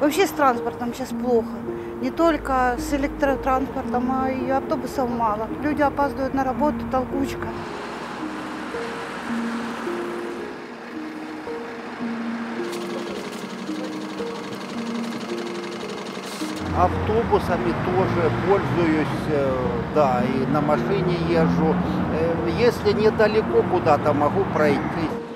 Вообще с транспортом сейчас плохо. Не только с электротранспортом, а и автобусов мало. Люди опаздывают на работу, толкучка. Автобусами тоже пользуюсь, э, да, и на машине езжу. Э, если недалеко куда-то, могу пройтись.